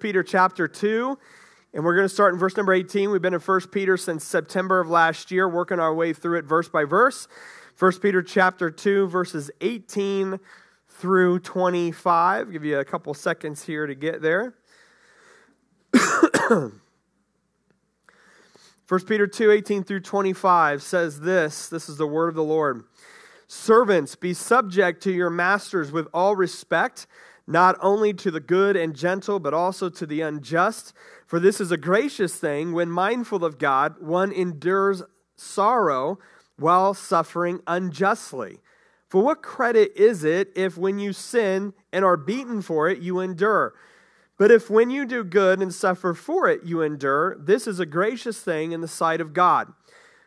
Peter chapter 2, and we're going to start in verse number 18. We've been in 1 Peter since September of last year, working our way through it verse by verse. 1 Peter chapter 2, verses 18 through 25. I'll give you a couple seconds here to get there. 1 Peter 2, 18 through 25 says this this is the word of the Lord. Servants, be subject to your masters with all respect not only to the good and gentle, but also to the unjust. For this is a gracious thing when mindful of God, one endures sorrow while suffering unjustly. For what credit is it if when you sin and are beaten for it, you endure? But if when you do good and suffer for it, you endure, this is a gracious thing in the sight of God.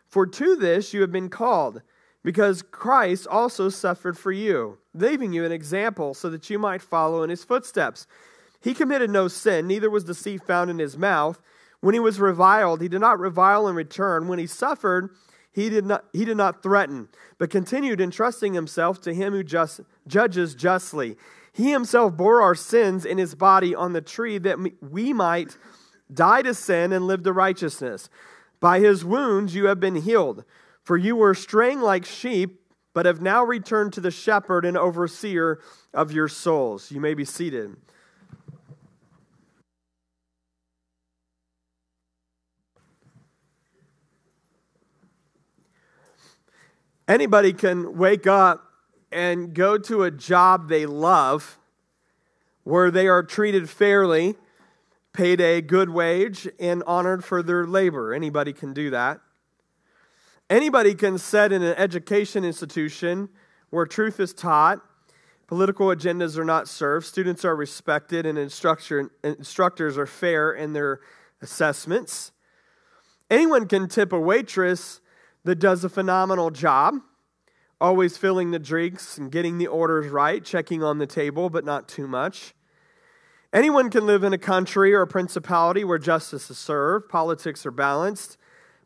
For to this you have been called because Christ also suffered for you, leaving you an example so that you might follow in his footsteps. He committed no sin, neither was deceit found in his mouth. When he was reviled, he did not revile in return. When he suffered, he did not, he did not threaten, but continued entrusting himself to him who just, judges justly. He himself bore our sins in his body on the tree that we might die to sin and live to righteousness. By his wounds you have been healed. For you were straying like sheep, but have now returned to the shepherd and overseer of your souls. You may be seated. Anybody can wake up and go to a job they love where they are treated fairly, paid a good wage, and honored for their labor. Anybody can do that. Anybody can set in an education institution where truth is taught, political agendas are not served, students are respected, and instructor, instructors are fair in their assessments. Anyone can tip a waitress that does a phenomenal job, always filling the drinks and getting the orders right, checking on the table, but not too much. Anyone can live in a country or a principality where justice is served, politics are balanced,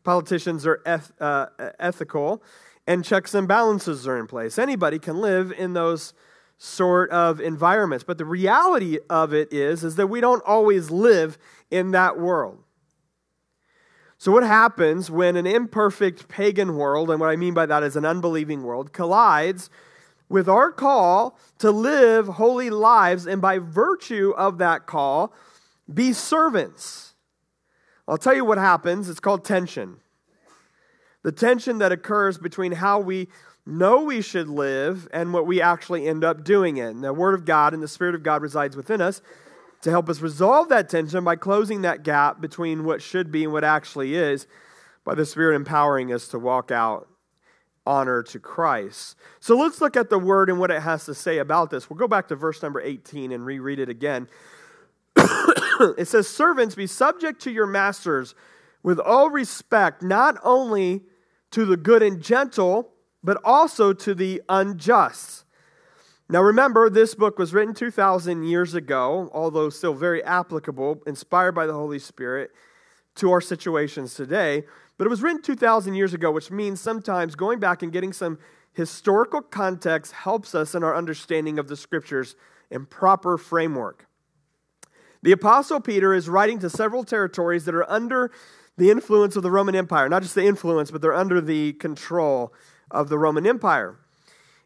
Politicians are eth- uh, ethical, and checks and balances are in place. Anybody can live in those sort of environments. But the reality of it is, is that we don't always live in that world. So, what happens when an imperfect pagan world, and what I mean by that is an unbelieving world, collides with our call to live holy lives, and by virtue of that call, be servants? I'll tell you what happens. It's called tension. The tension that occurs between how we know we should live and what we actually end up doing it. And the Word of God and the Spirit of God resides within us to help us resolve that tension by closing that gap between what should be and what actually is by the Spirit empowering us to walk out honor to Christ. So let's look at the Word and what it has to say about this. We'll go back to verse number 18 and reread it again. it says, Servants, be subject to your masters with all respect, not only to the good and gentle, but also to the unjust. Now remember, this book was written 2,000 years ago, although still very applicable, inspired by the Holy Spirit to our situations today. But it was written 2,000 years ago, which means sometimes going back and getting some historical context helps us in our understanding of the scriptures and proper framework. The Apostle Peter is writing to several territories that are under the influence of the Roman Empire. Not just the influence, but they're under the control of the Roman Empire.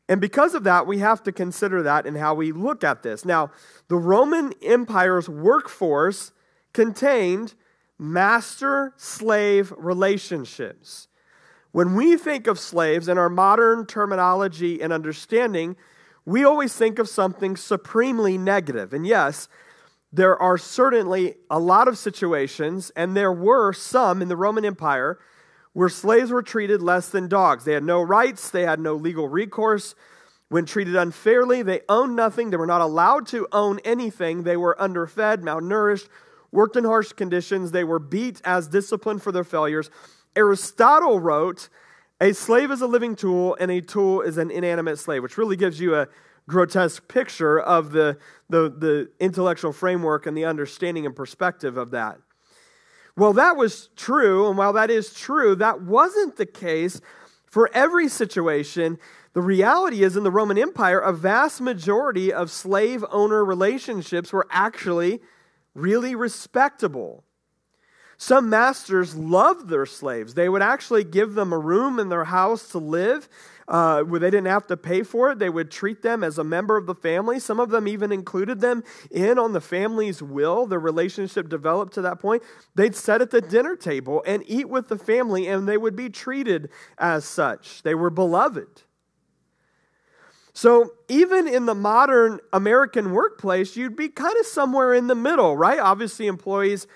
And because of that, we have to consider that in how we look at this. Now, the Roman Empire's workforce contained master slave relationships. When we think of slaves in our modern terminology and understanding, we always think of something supremely negative. And yes, there are certainly a lot of situations, and there were some in the Roman Empire, where slaves were treated less than dogs. They had no rights, they had no legal recourse. When treated unfairly, they owned nothing, they were not allowed to own anything. They were underfed, malnourished, worked in harsh conditions, they were beat as discipline for their failures. Aristotle wrote, A slave is a living tool, and a tool is an inanimate slave, which really gives you a grotesque picture of the, the, the intellectual framework and the understanding and perspective of that. Well, that was true, and while that is true, that wasn't the case for every situation. The reality is, in the Roman Empire, a vast majority of slave owner relationships were actually really respectable. Some masters loved their slaves. They would actually give them a room in their house to live uh, where they didn't have to pay for it. They would treat them as a member of the family. Some of them even included them in on the family's will. The relationship developed to that point. They'd sit at the dinner table and eat with the family, and they would be treated as such. They were beloved. So, even in the modern American workplace, you'd be kind of somewhere in the middle, right? Obviously, employees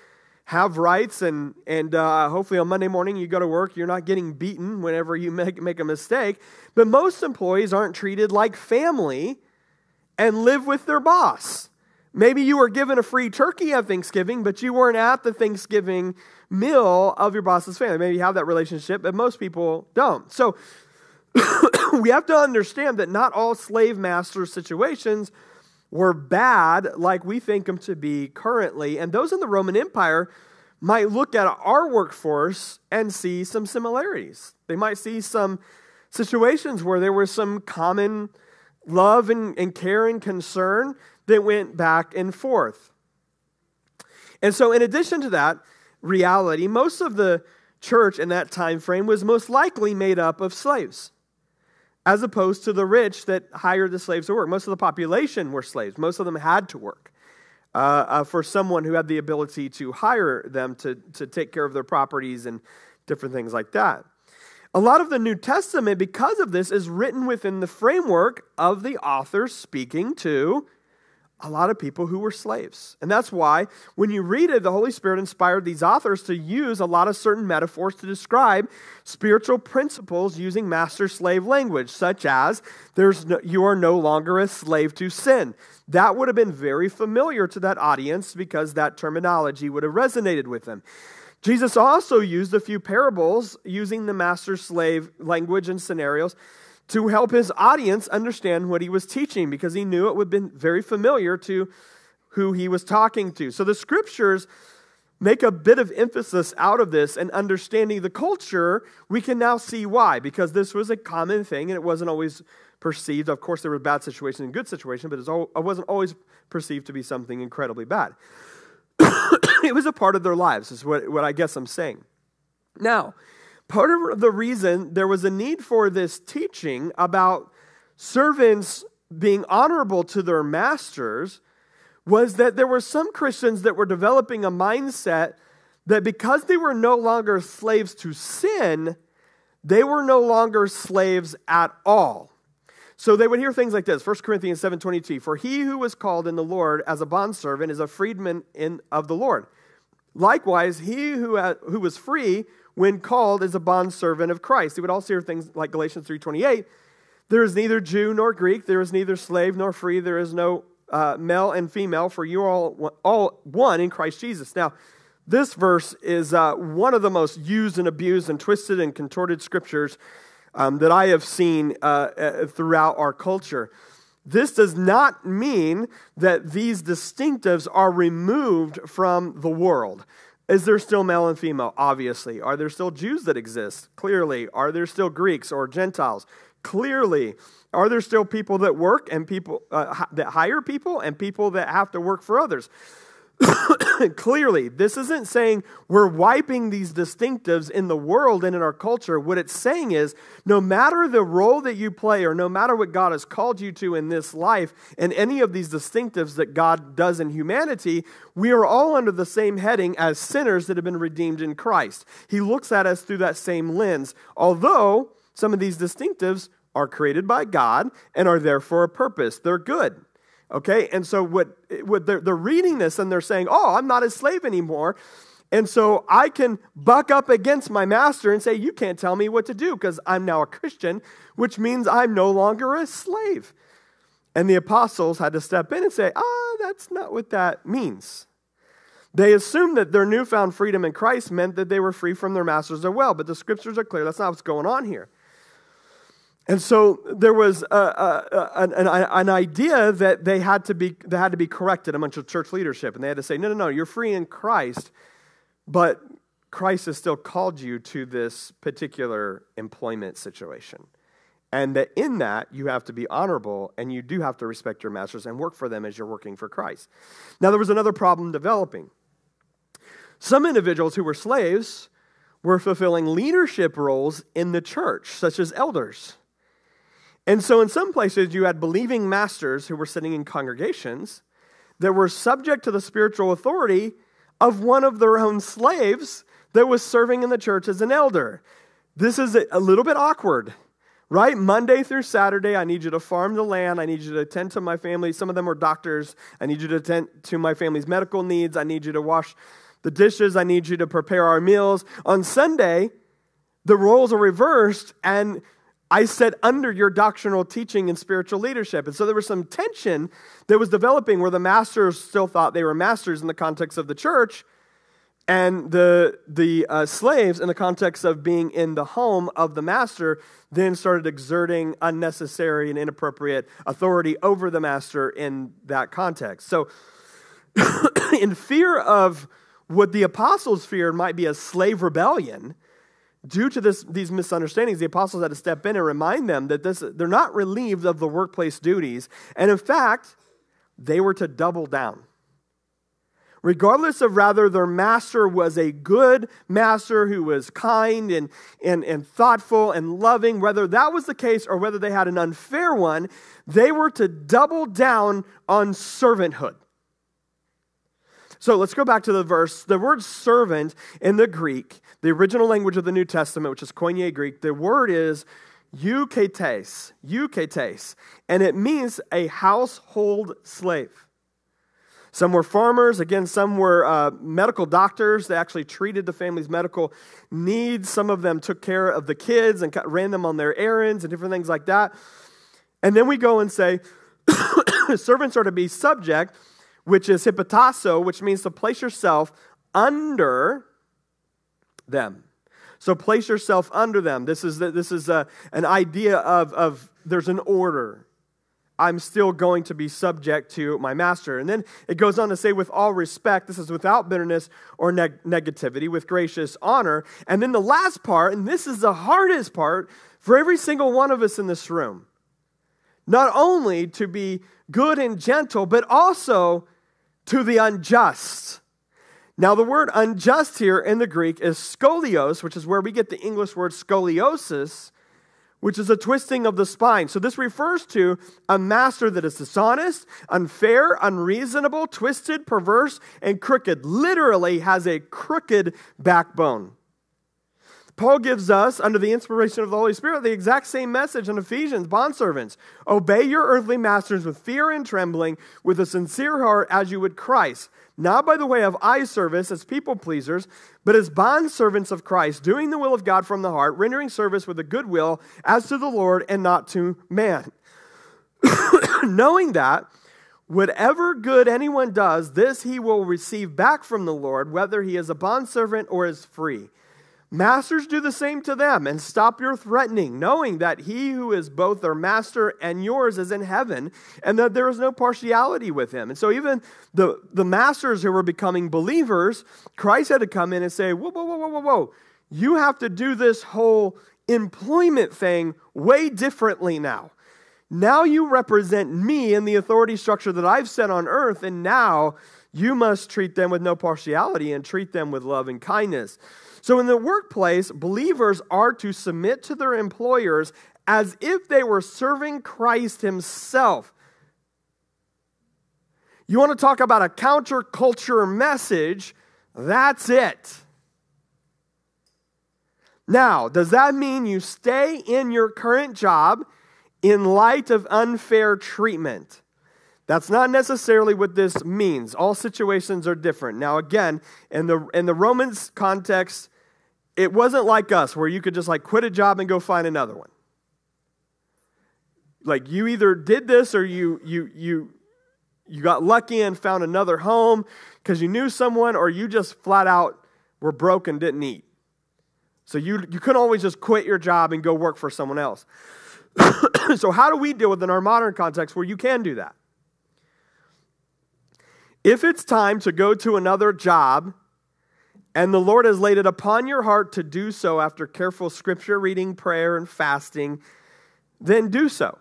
have rights, and, and uh, hopefully on Monday morning you go to work, you're not getting beaten whenever you make, make a mistake. But most employees aren't treated like family and live with their boss. Maybe you were given a free turkey at Thanksgiving, but you weren't at the Thanksgiving meal of your boss's family. Maybe you have that relationship, but most people don't. So, we have to understand that not all slave master situations were bad like we think them to be currently. And those in the Roman Empire might look at our workforce and see some similarities. They might see some situations where there was some common love and, and care and concern that went back and forth. And so, in addition to that reality, most of the church in that time frame was most likely made up of slaves as opposed to the rich that hired the slaves to work. Most of the population were slaves, most of them had to work. Uh, uh, for someone who had the ability to hire them to, to take care of their properties and different things like that. A lot of the New Testament, because of this, is written within the framework of the author speaking to a lot of people who were slaves. And that's why when you read it, the Holy Spirit inspired these authors to use a lot of certain metaphors to describe spiritual principles using master slave language, such as there's no, you are no longer a slave to sin. That would have been very familiar to that audience because that terminology would have resonated with them. Jesus also used a few parables using the master slave language and scenarios to help his audience understand what he was teaching because he knew it would have been very familiar to who he was talking to. So the scriptures make a bit of emphasis out of this and understanding the culture, we can now see why, because this was a common thing and it wasn't always perceived. Of course, there were bad situations and good situations, but it wasn't always perceived to be something incredibly bad. it was a part of their lives, is what, what I guess I'm saying. Now, Part of the reason there was a need for this teaching about servants being honorable to their masters was that there were some Christians that were developing a mindset that because they were no longer slaves to sin, they were no longer slaves at all. So they would hear things like this 1 Corinthians 7:22 For he who was called in the Lord as a bondservant is a freedman in, of the Lord. Likewise, he who, who was free when called as a bondservant of Christ. He would also hear things like Galatians 3.28, there is neither Jew nor Greek, there is neither slave nor free, there is no uh, male and female, for you are all, all one in Christ Jesus. Now, this verse is uh, one of the most used and abused and twisted and contorted scriptures um, that I have seen uh, uh throughout our culture. This does not mean that these distinctives are removed from the world. Is there still male and female? Obviously. Are there still Jews that exist? Clearly. Are there still Greeks or Gentiles? Clearly. Are there still people that work and people uh, that hire people and people that have to work for others? Clearly, this isn't saying we're wiping these distinctives in the world and in our culture. What it's saying is no matter the role that you play or no matter what God has called you to in this life and any of these distinctives that God does in humanity, we are all under the same heading as sinners that have been redeemed in Christ. He looks at us through that same lens, although some of these distinctives are created by God and are there for a purpose. They're good. Okay? And so what, what they're, they're reading this and they're saying, oh, I'm not a slave anymore. And so I can buck up against my master and say, You can't tell me what to do because I'm now a Christian, which means I'm no longer a slave. And the apostles had to step in and say, Ah, oh, that's not what that means. They assumed that their newfound freedom in Christ meant that they were free from their masters as well, but the scriptures are clear. That's not what's going on here. And so there was a, a, an, an, idea that they had, to be, they had to be corrected amongst the church leadership. And they had to say, no, no, no, you're free in Christ, but Christ has still called you to this particular employment situation. And that in that, you have to be honorable and you do have to respect your masters and work for them as you're working for Christ. Now, there was another problem developing. Some individuals who were slaves were fulfilling leadership roles in the church, such as elders. And so, in some places, you had believing masters who were sitting in congregations that were subject to the spiritual authority of one of their own slaves that was serving in the church as an elder. This is a little bit awkward, right? Monday through Saturday, I need you to farm the land. I need you to attend to my family. Some of them were doctors. I need you to attend to my family's medical needs. I need you to wash the dishes. I need you to prepare our meals. On Sunday, the roles are reversed, and I said under your doctrinal teaching and spiritual leadership. And so there was some tension that was developing where the masters still thought they were masters in the context of the church, and the, the uh, slaves, in the context of being in the home of the master, then started exerting unnecessary and inappropriate authority over the master in that context. So, in fear of what the apostles feared might be a slave rebellion, due to this, these misunderstandings, the apostles had to step in and remind them that this, they're not relieved of the workplace duties. And in fact, they were to double down. Regardless of whether their master was a good master who was kind and, and, and thoughtful and loving, whether that was the case or whether they had an unfair one, they were to double down on servanthood. So let's go back to the verse. The word servant in the Greek, the original language of the New Testament, which is Koine Greek, the word is oiketes, oiketes, and it means a household slave. Some were farmers. Again, some were uh, medical doctors. They actually treated the family's medical needs. Some of them took care of the kids and ran them on their errands and different things like that. And then we go and say, servants are to be subject which is hypotasso, which means to place yourself under them. So place yourself under them. This is, this is a, an idea of, of there's an order. I'm still going to be subject to my master. And then it goes on to say, with all respect, this is without bitterness or neg- negativity, with gracious honor. And then the last part, and this is the hardest part for every single one of us in this room not only to be good and gentle, but also to the unjust. Now, the word unjust here in the Greek is scolios, which is where we get the English word scoliosis, which is a twisting of the spine. So, this refers to a master that is dishonest, unfair, unreasonable, twisted, perverse, and crooked. Literally has a crooked backbone. Paul gives us, under the inspiration of the Holy Spirit, the exact same message in Ephesians bondservants. Obey your earthly masters with fear and trembling, with a sincere heart as you would Christ, not by the way of eye service as people pleasers, but as bondservants of Christ, doing the will of God from the heart, rendering service with a good will as to the Lord and not to man. Knowing that, whatever good anyone does, this he will receive back from the Lord, whether he is a bondservant or is free. Masters, do the same to them and stop your threatening, knowing that he who is both their master and yours is in heaven and that there is no partiality with him. And so, even the, the masters who were becoming believers, Christ had to come in and say, Whoa, whoa, whoa, whoa, whoa, whoa. You have to do this whole employment thing way differently now. Now you represent me in the authority structure that I've set on earth, and now you must treat them with no partiality and treat them with love and kindness. So, in the workplace, believers are to submit to their employers as if they were serving Christ Himself. You want to talk about a counterculture message? That's it. Now, does that mean you stay in your current job in light of unfair treatment? That's not necessarily what this means. All situations are different. Now, again, in the, in the Romans context, it wasn't like us where you could just like quit a job and go find another one. Like you either did this or you you you you got lucky and found another home because you knew someone or you just flat out were broke and didn't eat. So you you couldn't always just quit your job and go work for someone else. so how do we deal with in our modern context where you can do that? If it's time to go to another job and the Lord has laid it upon your heart to do so after careful scripture reading, prayer, and fasting, then do so.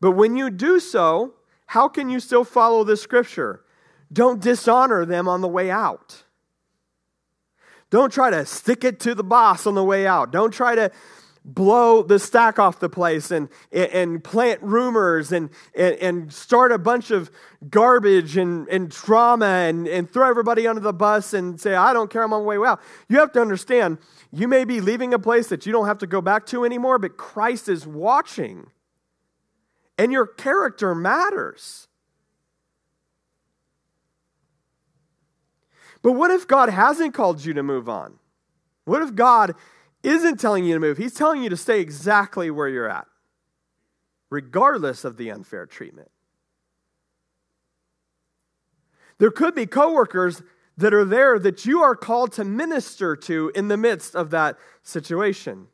But when you do so, how can you still follow the scripture? Don't dishonor them on the way out. Don't try to stick it to the boss on the way out. Don't try to blow the stack off the place and, and plant rumors and, and, and start a bunch of garbage and, and trauma and, and throw everybody under the bus and say, I don't care, I'm on my way out. You have to understand, you may be leaving a place that you don't have to go back to anymore, but Christ is watching. And your character matters. But what if God hasn't called you to move on? What if God isn't telling you to move. He's telling you to stay exactly where you're at, regardless of the unfair treatment. There could be coworkers that are there that you are called to minister to in the midst of that situation.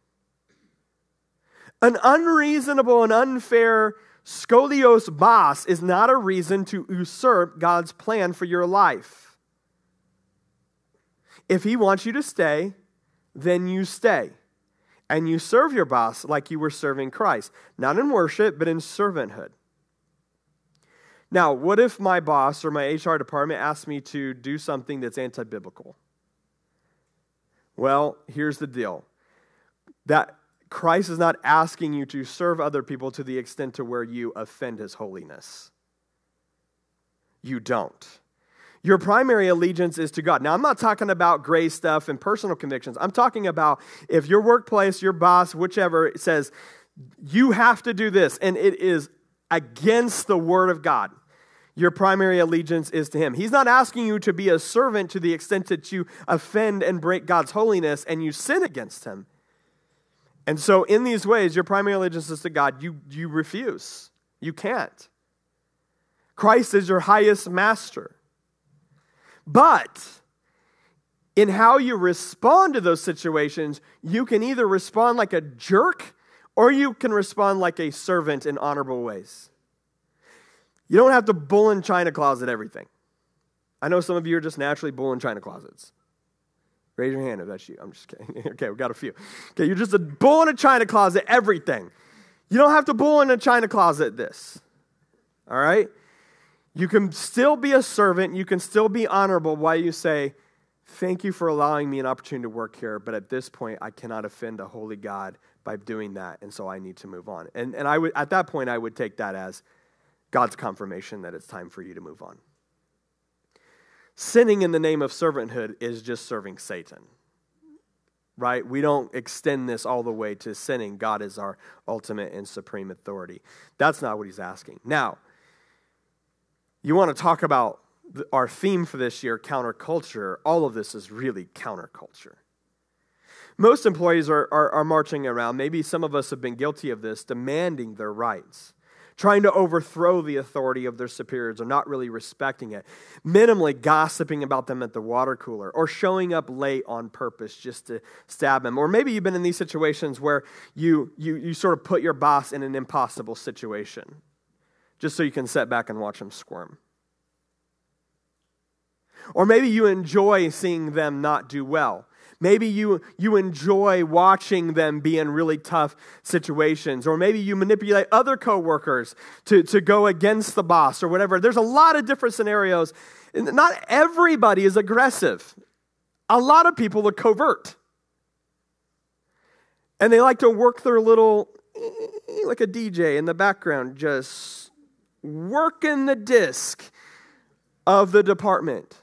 An unreasonable and unfair scolios boss is not a reason to usurp God's plan for your life. If he wants you to stay, then you stay and you serve your boss like you were serving Christ, not in worship, but in servanthood. Now, what if my boss or my HR department asks me to do something that's anti biblical? Well, here's the deal that Christ is not asking you to serve other people to the extent to where you offend his holiness. You don't. Your primary allegiance is to God. Now, I'm not talking about gray stuff and personal convictions. I'm talking about if your workplace, your boss, whichever, says, you have to do this, and it is against the word of God, your primary allegiance is to Him. He's not asking you to be a servant to the extent that you offend and break God's holiness and you sin against Him. And so, in these ways, your primary allegiance is to God. You, you refuse. You can't. Christ is your highest master. But in how you respond to those situations, you can either respond like a jerk or you can respond like a servant in honorable ways. You don't have to bull in china closet everything. I know some of you are just naturally bull in china closets. Raise your hand if that's you. I'm just kidding. okay, we've got a few. Okay, you're just a bull in a china closet, everything. You don't have to bull in a china closet this. All right? You can still be a servant, you can still be honorable while you say, Thank you for allowing me an opportunity to work here, but at this point, I cannot offend a holy God by doing that, and so I need to move on. And, and I would, at that point, I would take that as God's confirmation that it's time for you to move on. Sinning in the name of servanthood is just serving Satan, right? We don't extend this all the way to sinning. God is our ultimate and supreme authority. That's not what he's asking. Now, you want to talk about our theme for this year, counterculture, all of this is really counterculture. Most employees are, are, are, marching around, maybe some of us have been guilty of this, demanding their rights, trying to overthrow the authority of their superiors or not really respecting it, minimally gossiping about them at the water cooler, or showing up late on purpose just to stab them. Or maybe you've been in these situations where you, you, you sort of put your boss in an impossible situation just so you can sit back and watch them squirm. Or maybe you enjoy seeing them not do well. Maybe you, you enjoy watching them be in really tough situations. Or maybe you manipulate other coworkers to, to go against the boss or whatever. There's a lot of different scenarios. Not everybody is aggressive. A lot of people are covert. And they like to work their little, like a DJ in the background, just working the disc of the department,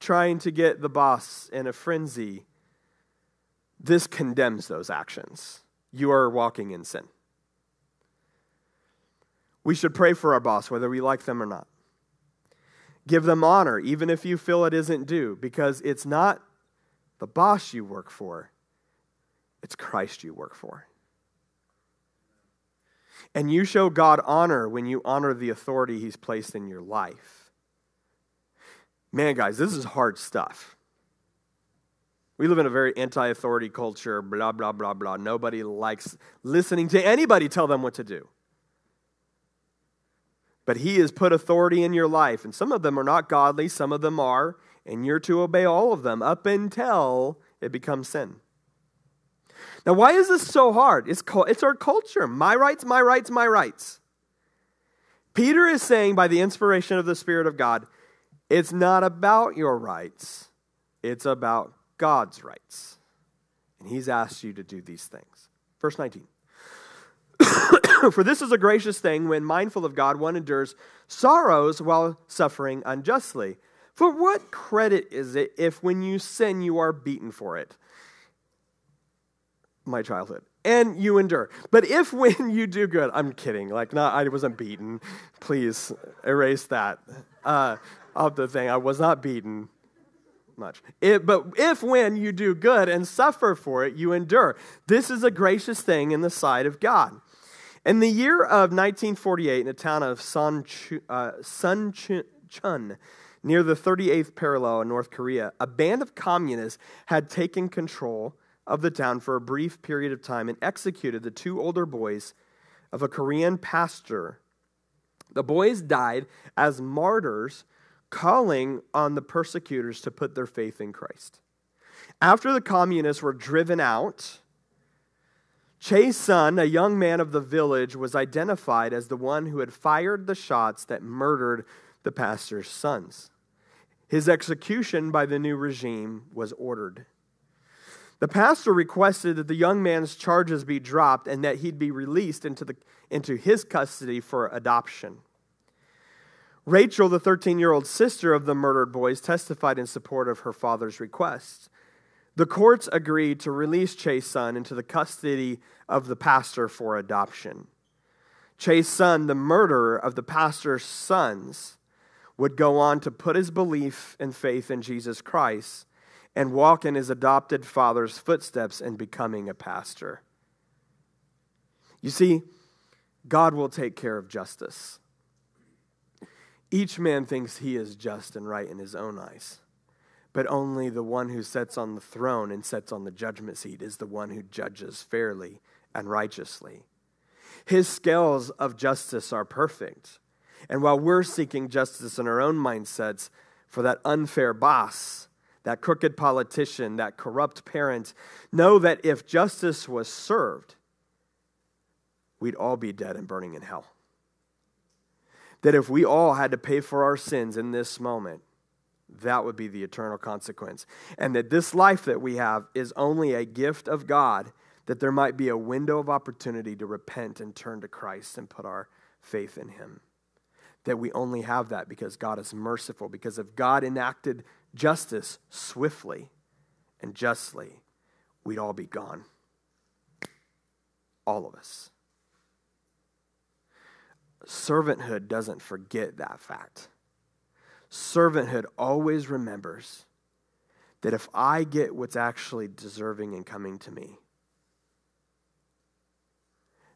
trying to get the boss in a frenzy, this condemns those actions. You are walking in sin. We should pray for our boss, whether we like them or not. Give them honor, even if you feel it isn't due, because it's not the boss you work for, it's Christ you work for. And you show God honor when you honor the authority He's placed in your life. Man, guys, this is hard stuff. We live in a very anti authority culture, blah, blah, blah, blah. Nobody likes listening to anybody tell them what to do. But He has put authority in your life, and some of them are not godly, some of them are, and you're to obey all of them up until it becomes sin. Now, why is this so hard? It's, it's our culture. My rights, my rights, my rights. Peter is saying, by the inspiration of the Spirit of God, it's not about your rights, it's about God's rights. And He's asked you to do these things. Verse 19. For this is a gracious thing when, mindful of God, one endures sorrows while suffering unjustly. For what credit is it if, when you sin, you are beaten for it? My childhood. And you endure. But if, when you do good, I'm kidding. Like, no, I wasn't beaten. Please erase that uh, of the thing. I was not beaten much. It, but if, when you do good and suffer for it, you endure. This is a gracious thing in the sight of God. In the year of 1948, in the town of Sun, uh, near the 38th parallel in North Korea, a band of communists had taken control of the town for a brief period of time and executed the two older boys of a Korean pastor. The boys died as martyrs, calling on the persecutors to put their faith in Christ. After the communists were driven out, Che's son, a young man of the village, was identified as the one who had fired the shots that murdered the pastor's sons. His execution by the new regime was ordered. The pastor requested that the young man's charges be dropped and that he'd be released into, the, into his custody for adoption. Rachel, the 13 year old sister of the murdered boys, testified in support of her father's request. The courts agreed to release Che's son into the custody of the pastor for adoption. Che's son, the murderer of the pastor's sons, would go on to put his belief and faith in Jesus Christ and walk in his adopted father's footsteps in becoming a pastor. You see, God will take care of justice. Each man thinks he is just and right in his own eyes but only the one who sits on the throne and sits on the judgment seat is the one who judges fairly and righteously. His scales of justice are perfect. And while we're seeking justice in our own mindsets for that unfair boss, that crooked politician, that corrupt parent, know that if justice was served, we'd all be dead and burning in hell. That if we all had to pay for our sins in this moment, that would be the eternal consequence. And that this life that we have is only a gift of God, that there might be a window of opportunity to repent and turn to Christ and put our faith in Him. That we only have that because God is merciful, because if God enacted justice swiftly and justly, we'd all be gone. All of us. Servanthood doesn't forget that fact servanthood always remembers that if I get what's actually deserving and coming to me,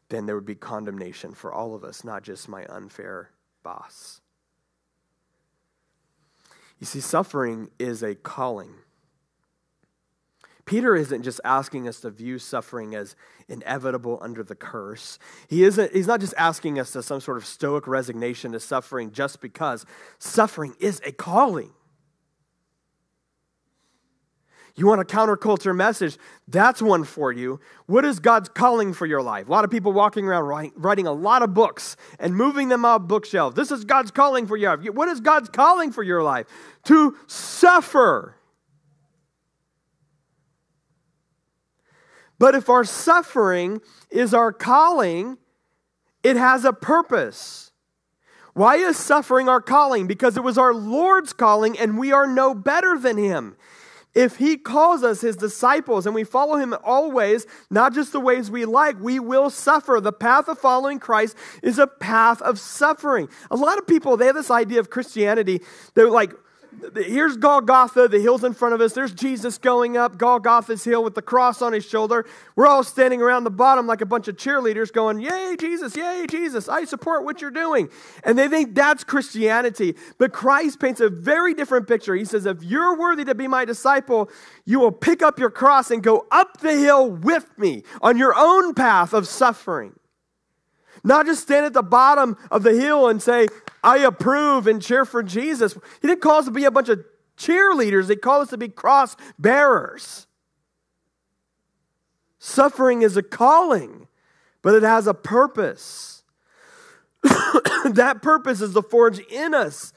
then there would be condemnation for all of us, not just my unfair boss. You see, suffering is a calling. Peter isn't just asking us to view suffering as inevitable under the curse. He isn't, he's not just asking us to some sort of stoic resignation to suffering just because. Suffering is a calling. You want a counterculture message? That's one for you. What is God's calling for your life? A lot of people walking around writing, a lot of books and moving them off bookshelves. This is God's calling for you. What is God's calling for your life? To suffer. But if our suffering is our calling, it has a purpose. Why is suffering our calling? Because it was our Lord's calling and we are no better than Him. If He calls us His disciples and we follow Him always, not just the ways we like, we will suffer. The path of following Christ is a path of suffering. A lot of people, they have this idea of Christianity. They're like, Here's Golgotha, the hill's in front of us. There's Jesus going up Golgotha's hill with the cross on his shoulder. We're all standing around the bottom like a bunch of cheerleaders going, Yay, Jesus, yay, Jesus, I support what you're doing. And they think that's Christianity. But Christ paints a very different picture. He says, If you're worthy to be my disciple, you will pick up your cross and go up the hill with me on your own path of suffering. Not just stand at the bottom of the hill and say, I approve and cheer for Jesus. He didn't call us to be a bunch of cheerleaders, He called us to be cross bearers. Suffering is a calling, but it has a purpose. that purpose is to forge in us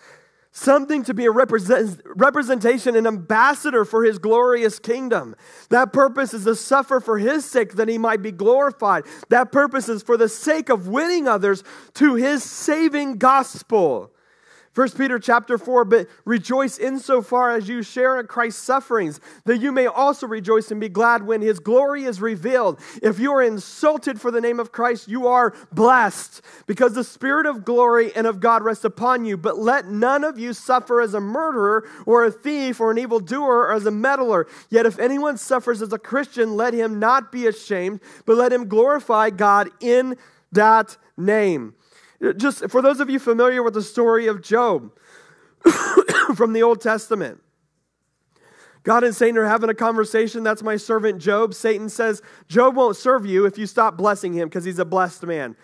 something to be a represent, representation, an ambassador for his glorious kingdom. That purpose is to suffer for his sake that he might be glorified. That purpose is for the sake of winning others to his saving gospel. 1 Peter chapter 4, but rejoice insofar as you share in Christ's sufferings, that you may also rejoice and be glad when his glory is revealed. If you are insulted for the name of Christ, you are blessed, because the Spirit of glory and of God rests upon you. But let none of you suffer as a murderer, or a thief, or an evildoer, or as a meddler. Yet if anyone suffers as a Christian, let him not be ashamed, but let him glorify God in that name. Just for those of you familiar with the story of Job from the Old Testament, God and Satan are having a conversation. That's my servant Job. Satan says, Job won't serve you if you stop blessing him because he's a blessed man.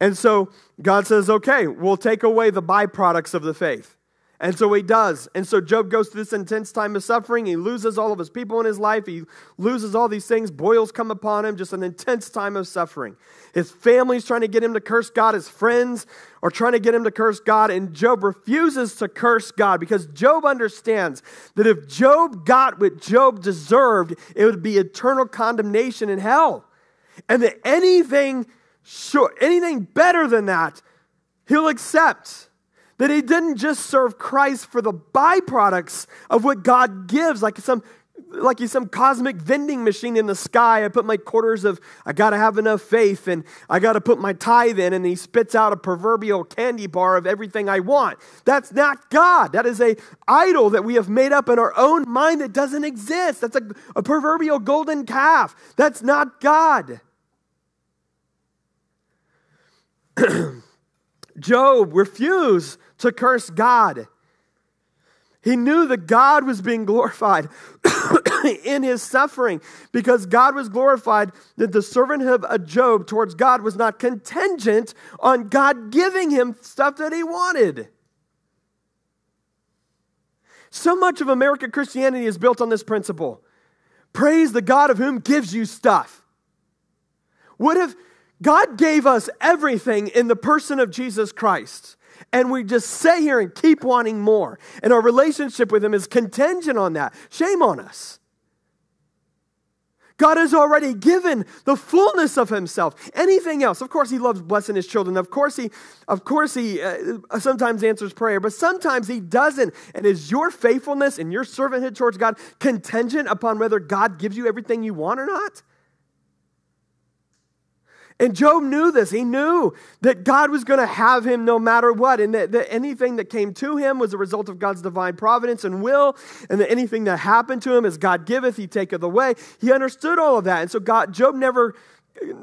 And so God says, okay, we'll take away the byproducts of the faith. And so he does. And so Job goes through this intense time of suffering. He loses all of his people in his life. He loses all these things. Boils come upon him, just an intense time of suffering. His family's trying to get him to curse God. His friends are trying to get him to curse God. And Job refuses to curse God because Job understands that if Job got what Job deserved, it would be eternal condemnation in hell. And that anything, sure, anything better than that, he'll accept. That he didn't just serve Christ for the byproducts of what God gives, like some like he's some cosmic vending machine in the sky. I put my quarters of, I got to have enough faith and I got to put my tithe in, and he spits out a proverbial candy bar of everything I want. That's not God. That is a idol that we have made up in our own mind that doesn't exist. That's a, a proverbial golden calf. That's not God. Job refused to curse God. He knew that God was being glorified in his suffering because God was glorified that the servanthood of Job towards God was not contingent on God giving him stuff that he wanted. So much of American Christianity is built on this principle praise the God of whom gives you stuff. What if God gave us everything in the person of Jesus Christ? and we just sit here and keep wanting more. And our relationship with Him is contingent on that. Shame on us. God has already given the fullness of himself. Anything else? Of course, he loves blessing his children. Of course, he, of course, he uh, sometimes answers prayer, but sometimes he doesn't. And is your faithfulness and your servanthood towards God contingent upon whether God gives you everything you want or not? And Job knew this. He knew that God was going to have him no matter what, and that, that, anything that came to him was a result of God's divine providence and will, and that anything that happened to him as God giveth, he taketh away. He understood all of that. And so God, Job never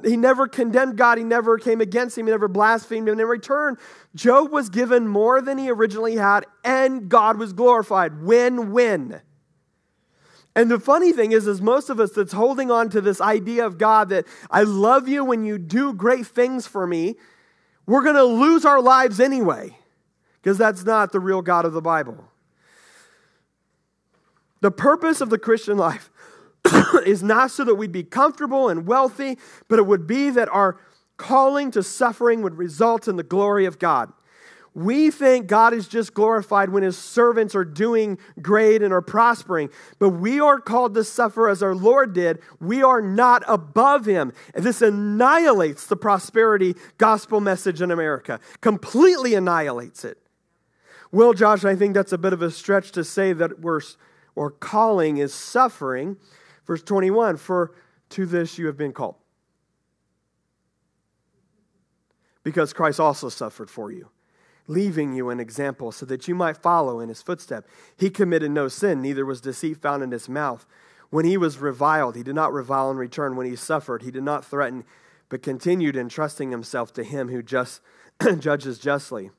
he never condemned God. He never came against him. He never blasphemed him. And in return, Job was given more than he originally had, and God was glorified. Win win. And the funny thing is, is most of us that's holding on to this idea of God that I love you when you do great things for me, we're going to lose our lives anyway, because that's not the real God of the Bible. The purpose of the Christian life is not so that we'd be comfortable and wealthy, but it would be that our calling to suffering would result in the glory of God. We think God is just glorified when his servants are doing great and are prospering, but we are called to suffer as our Lord did. We are not above him. And this annihilates the prosperity gospel message in America, completely annihilates it. Well, Josh, I think that's a bit of a stretch to say that we're, or calling is suffering. Verse 21 For to this you have been called. Because Christ also suffered for you leaving you an example so that you might follow in his footsteps. He committed no sin, neither was deceit found in his mouth. When he was reviled, he did not revile in return. When he suffered, he did not threaten, but continued entrusting himself to him who just judges justly.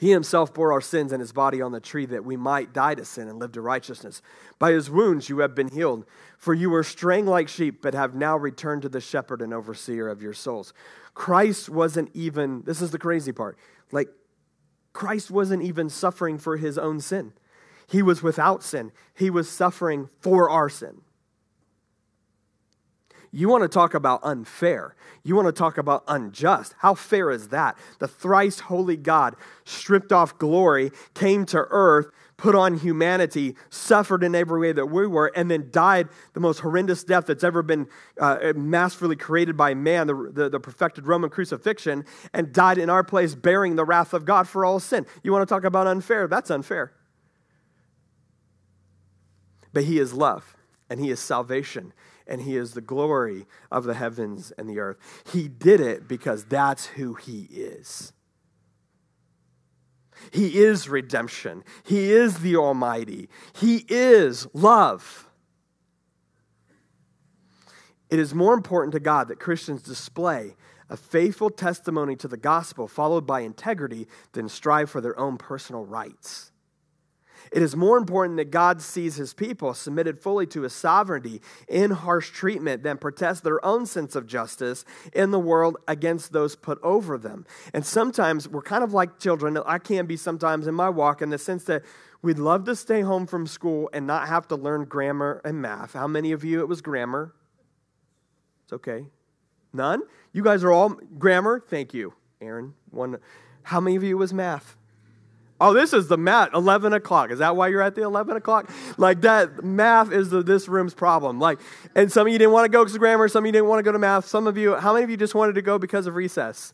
He himself bore our sins in his body on the tree that we might die to sin and live to righteousness. By his wounds you have been healed. For you were straying like sheep, but have now returned to the shepherd and overseer of your souls. Christ wasn't even, this is the crazy part, like Christ wasn't even suffering for his own sin. He was without sin, he was suffering for our sin. You want to talk about unfair. You want to talk about unjust. How fair is that? The thrice holy God stripped off glory, came to earth, put on humanity, suffered in every way that we were, and then died the most horrendous death that's ever been uh, masterfully created by man, the, the, the perfected Roman crucifixion, and died in our place, bearing the wrath of God for all sin. You want to talk about unfair? That's unfair. But He is love, and He is salvation, and He is the glory of the heavens and the earth. He did it because that's who He is. He is redemption. He is the Almighty. He is love. It is more important to God that Christians display a faithful testimony to the gospel followed by integrity than strive for their own personal rights. It is more important that God sees his people submitted fully to his sovereignty in harsh treatment than protest their own sense of justice in the world against those put over them. And sometimes we're kind of like children. I can be sometimes in my walk in the sense that we'd love to stay home from school and not have to learn grammar and math. How many of you it was grammar? It's okay. None? You guys are all grammar? Thank you, Aaron. One. How many of you was math? Oh, this is the math, 11 o'clock. Is that why you're at the 11 o'clock? Like that, math is the, this room's problem. Like, and some of you didn't want to go because of grammar. Some of you didn't want to go to math. Some of you, how many of you just wanted to go because of recess?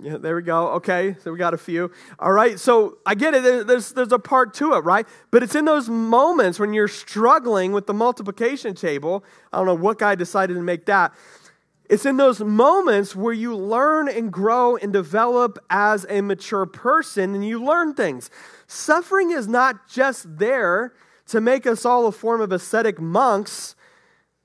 Yeah, there we go. Okay, so we got a few. All right, so I get it. There's, there's a part to it, right? But it's in those moments when you're struggling with the multiplication table. I don't know what guy decided to make that it's in those moments where you learn and grow and develop as a mature person and you learn things. Suffering is not just there to make us all a form of ascetic monks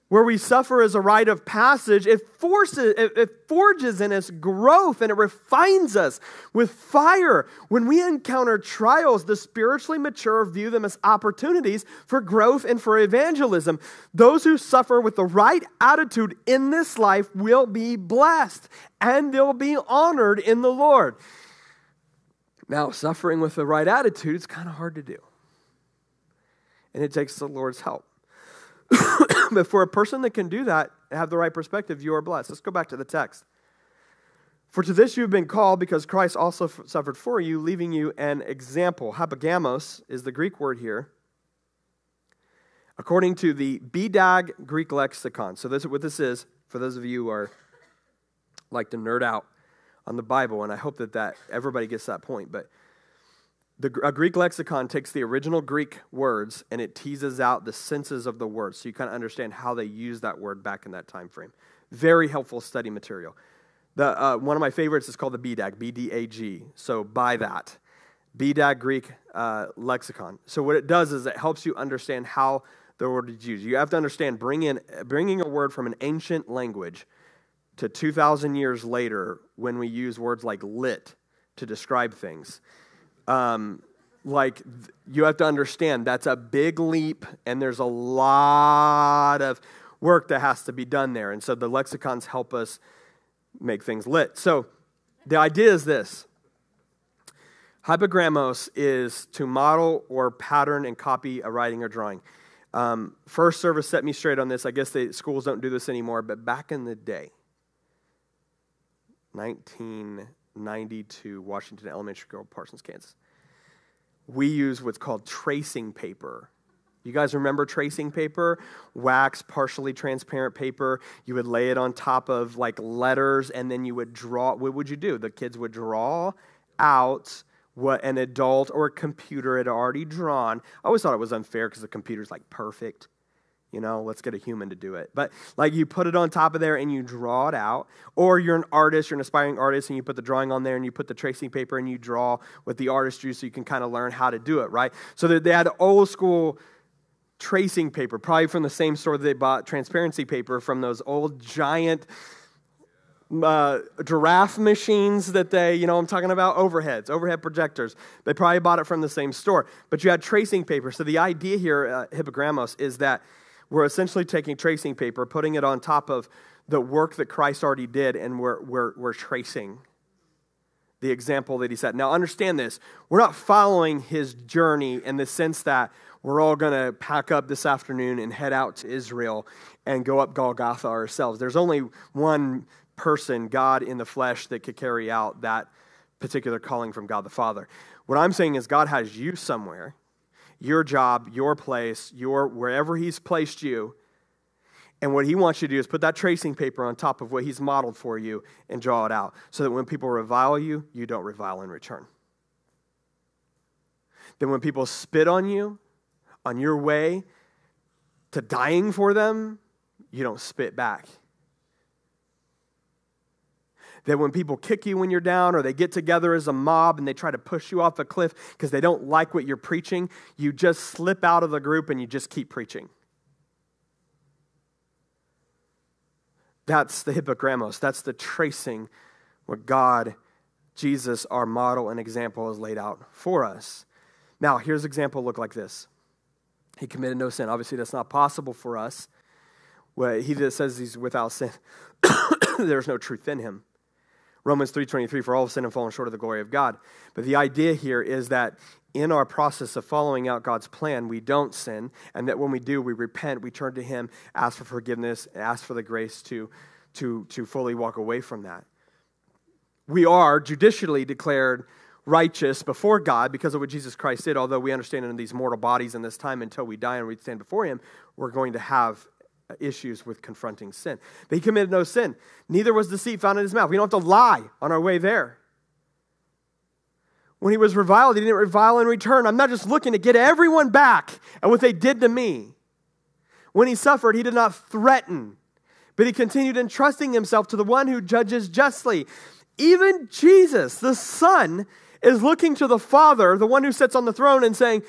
where we suffer as a rite of passage, it forces, it, forges in us growth and it refines us with fire. When we encounter trials, the spiritually mature view them as opportunities for growth and for evangelism. Those who suffer with the right attitude in this life will be blessed and they'll be honored in the Lord. Now, suffering with the right attitude is kind of hard to do. And it takes the Lord's help. but for a person that can do that, have the right perspective, you are blessed. Let's go back to the text. For to this you have been called, because Christ also f- suffered for you, leaving you an example. Hypogrammos is the Greek word here. According to the BDAG Greek lexicon. So this is what this is, for those of you who are like to nerd out on the Bible, and I hope that, that everybody gets that point, but the, a Greek lexicon takes the original Greek words and it teases out the senses of the words so you kind of understand how they use that word back in that time frame. Very helpful study material. The, uh, one of my favorites is called the BDAG, B D A G. So buy that. BDAG Greek uh, lexicon. So what it does is it helps you understand how the word is used. You have to understand bringing, bringing a word from an ancient language to 2,000 years later when we use words like lit to describe things um, like you have to understand that's a big leap and there's a lot of work that has to be done there. And so the lexicons help us make things lit. So the idea is this. Hypogrammos is to model or pattern and copy a writing or drawing. Um, first service set me straight on this. I guess the schools don't do this anymore but back in the day 19 92 Washington Elementary School, Parsons, Kansas. We use what's called tracing paper. You guys remember tracing paper? Wax, partially transparent paper. You would lay it on top of like letters and then you would draw. What would you do? The kids would draw out what an adult or a computer had already drawn. I always thought it was unfair because the computer's like perfect. You know, let's get a human to do it. But like you put it on top of there and you draw it out. Or you're an artist, you're an aspiring artist, and you put the drawing on there and you put the tracing paper and you draw what the artist drew so you can kind of learn how to do it, right? So they had old school tracing paper, probably from the same store that they bought transparency paper from those old giant uh, giraffe machines that they, you know, I'm talking about overheads, overhead projectors. They probably bought it from the same store. But you had tracing paper. So the idea here, uh, Hypogrammos, is that we're essentially taking tracing paper, putting it on top of the work that Christ already did, and we're, we're, we're tracing. the example that he set. Now, understand this. We're not following his journey in the sense that we're all going to pack up this afternoon and head out to Israel and go up Golgotha ourselves. There's only one person, God in the flesh, that could carry out that particular calling from God the Father. What I'm saying is, God has you somewhere, your job, your place, your wherever He's placed you. And what he wants you to do is put that tracing paper on top of what he's modeled for you and draw it out so that when people revile you, you don't revile in return. Then when people spit on you, on your way to dying for them, you don't spit back. That when people kick you when you're down or they get together as a mob and they try to push you off a cliff because they don't like what you're preaching, you just slip out of the group and you just keep preaching. That's the hypogrammos. That's the tracing what God, Jesus, our model and example, has laid out for us. Now, here's an example look like this. He committed no sin. Obviously, that's not possible for us. Well, he just says he's without sin. There's no truth in him. Romans 3:23 for all of sin and fallen short of the glory of God. But the idea here is that in our process of following out God's plan, we don't sin, and that when we do, we repent, we turn to Him, ask for forgiveness, ask for the grace to, to, to fully walk away from that. We are judicially declared righteous before God because of what Jesus Christ did, although we understand in these mortal bodies in this time until we die and we stand before Him, we're going to have issues with confronting sin. But He committed no sin. Neither was deceit found in His mouth. We don't have to lie on our way there. When he was reviled, he didn't revile in return. I'm not just looking to get everyone back and what they did to me. When he suffered, he did not threaten, but he continued entrusting himself to the one who judges justly. Even Jesus, the Son, is looking to the Father, the one who sits on the throne, and saying,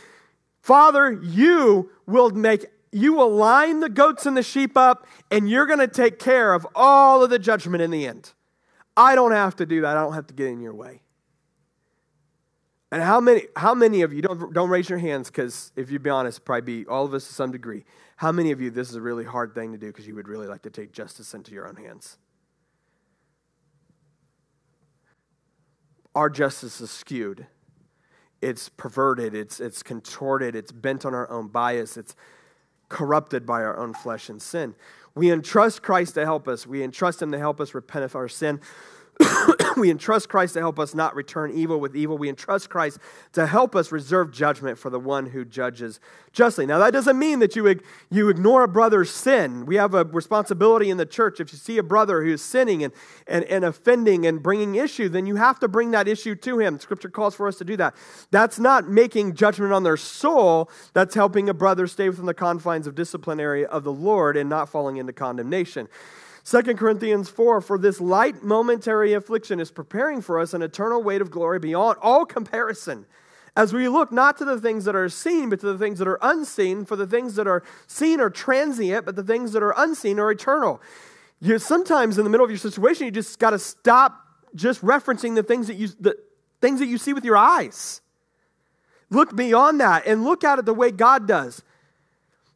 Father, you will make you will line the goats and the sheep up, and you're going to take care of all of the judgment in the end. I don't have to do that. I don't have to get in your way. And how many, how many of you, don't, don't raise your hands because if you be honest, probably be all of us to some degree. How many of you, this is a really hard thing to do because you would really like to take justice into your own hands? Our justice is skewed. It's perverted, it's, it's contorted, it's bent on our own bias, it's corrupted by our own flesh and sin. We entrust Christ to help us. We entrust Him to help us repent of our sin. we entrust Christ to help us not return evil with evil. We entrust Christ to help us reserve judgment for the one who judges justly. Now, that doesn't mean that you, you ignore a brother's sin. We have a responsibility in the church. If you see a brother who's sinning and, and, and offending and bringing issue, then you have to bring that issue to him. Scripture calls for us to do that. That's not making judgment on their soul, that's helping a brother stay within the confines of disciplinary of the Lord and not falling into condemnation. 2 Corinthians 4 For this light momentary affliction is preparing for us an eternal weight of glory beyond all comparison. As we look not to the things that are seen, but to the things that are unseen, for the things that are seen are transient, but the things that are unseen are eternal. You, sometimes in the middle of your situation, you just got to stop just referencing the things that you the things that you see with your eyes. Look beyond that and look at it the way God does.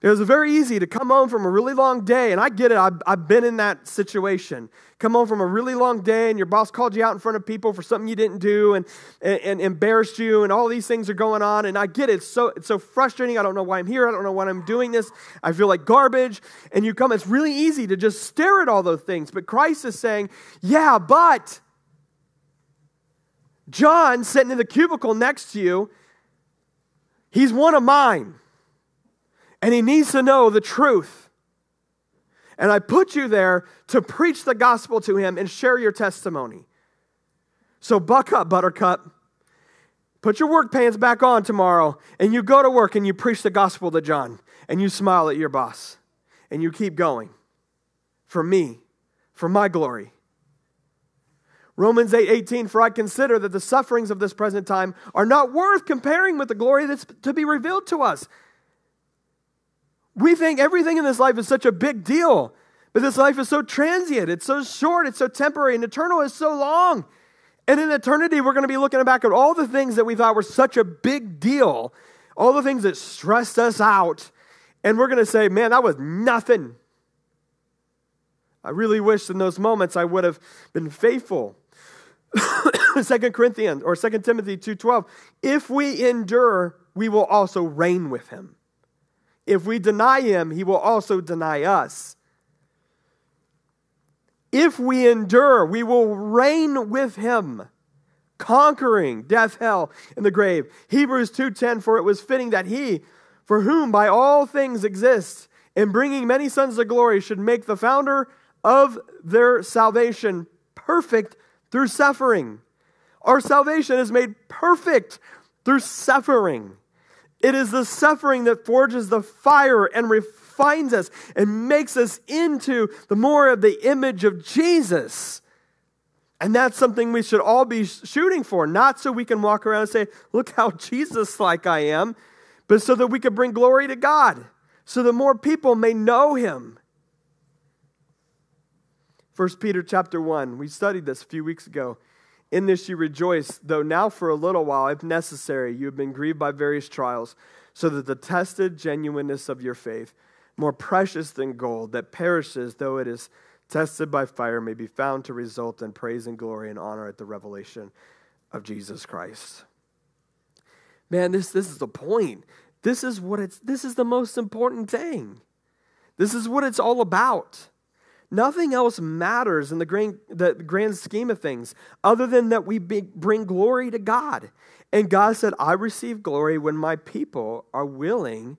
It was very easy to come home from a really long day, and I get it, I've, I've, been in that situation. Come home from a really long day, and your boss called you out in front of people for something you didn't do and, and, and embarrassed you, and all these things are going on, and I get it. It's so, it's so frustrating. I don't know why I'm here. I don't know why I'm doing this. I feel like garbage. And you come, it's really easy to just stare at all those things. But Christ is saying, yeah, but John sitting in the cubicle next to you, he's one of mine and he needs to know the truth. And I put you there to preach the gospel to him and share your testimony. So buck up, buttercup. Put your work pants back on tomorrow, and you go to work and you preach the gospel to John, and you smile at your boss, and you keep going for me, for my glory. Romans 8 18, for I consider that the sufferings of this present time are not worth comparing with the glory that's to be revealed to us. We think everything in this life is such a big deal, but this life is so transient, it's so short, it's so temporary, and eternal is so long. And in eternity, we're going to be looking back at all the things that we thought were such a big deal, all the things that stressed us out, and we're going to say, man, that was nothing. I really wish in those moments I would have been faithful. 2 Corinthians or 2 Timothy 2:12, if we endure, we will also reign with him. If we deny him, he will also deny us. If we endure, we will reign with him, conquering death, hell, and the grave. Hebrews 2:10 for it was fitting that he for whom by all things exist and bringing many sons to glory should make the founder of their salvation perfect through suffering. Our salvation is made perfect through suffering. It is the suffering that forges the fire and refines us and makes us into the more of the image of Jesus. And that's something we should all be shooting for, not so we can walk around and say, Look how Jesus like I am, but so that we could bring glory to God, so that more people may know Him. 1 Peter chapter 1, we studied this a few weeks ago. In this you rejoice, though now for a little while, if necessary, you have been grieved by various trials, so that the tested genuineness of your faith, more precious than gold that perishes though it is tested by fire, may be found to result in praise and glory and honor at the revelation of Jesus Christ. Man, this, this is the point. This is what it's this is the most important thing. This is what it's all about. Nothing else matters in the grand, the grand scheme of things other than that we bring glory to God. And God said, I receive glory when my people are willing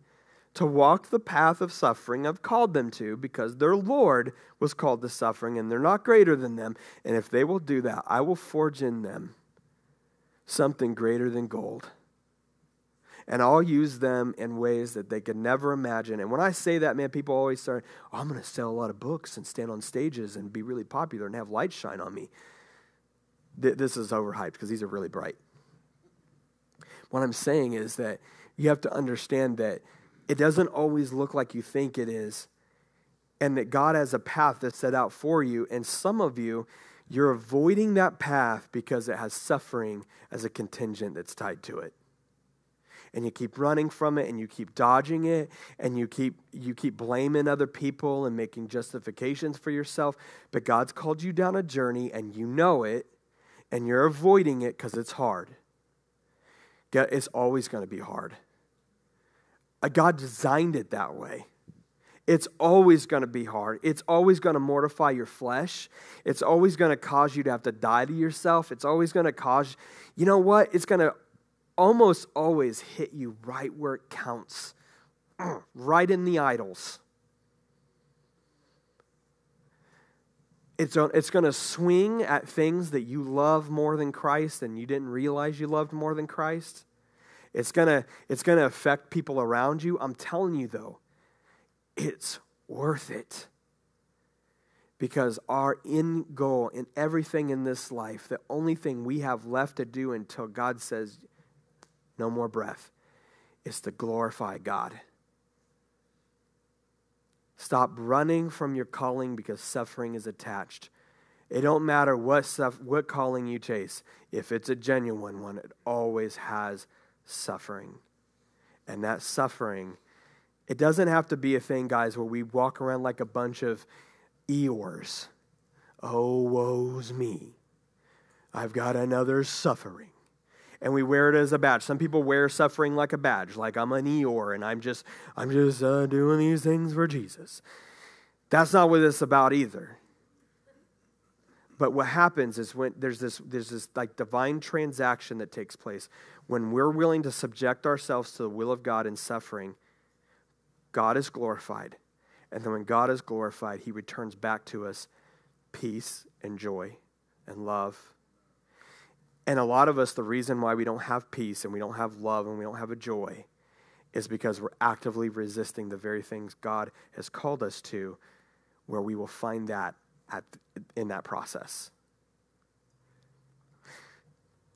to walk the path of suffering I've called them to because their Lord was called to suffering and they're not greater than them. And if they will do that, I will forge in them something greater than gold and I'll use them in ways that they could never imagine. And when I say that, man, people always start, oh, I'm going to sell a lot of books and stand on stages and be really popular and have lights shine on me. This is overhyped because these are really bright. What I'm saying is that you have to understand that it doesn't always look like you think it is, and that God has a path that's set out for you. And some of you, you're avoiding that path because it has suffering as a contingent that's tied to it and you keep running from it and you keep dodging it and you keep you keep blaming other people and making justifications for yourself but God's called you down a journey and you know it and you're avoiding it cuz it's hard it's always going to be hard uh, God designed it that way it's always going to be hard. It's always going to mortify your flesh. It's always going to cause you to have to die to yourself. It's always going to cause, you know what? It's going to almost always hit you right where it counts, right in the idols. It's, it's going to swing at things that you love more than Christ and you didn't realize you loved more than Christ. It's going to it's going to affect people around you. I'm telling you, though, it's worth it. Because our end goal in everything in this life, the only thing we have left to do until God says, no more breath, is to glorify God. Stop running from your calling because suffering is attached. It don't matter what what calling you chase. If it's a genuine one, it always has suffering. And that suffering, it doesn't have to be a thing, guys, where we walk around like a bunch of Eeyores. Oh, woe's me. I've got another suffering and we wear it as a badge. Some people wear suffering like a badge, like I'm an Eeyore and I'm just I'm just uh, doing these things for Jesus. That's not what it's about either. But what happens is when there's this there's this like divine transaction that takes place when we're willing to subject ourselves to the will of God in suffering. God is glorified, and then when God is glorified, He returns back to us peace and joy and love and a lot of us, the reason why we don't have peace and we don't have love and we don't have a joy is because we're actively resisting the very things God has called us to, where we will find that at, in that process.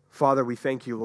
Father, we thank you, Lord.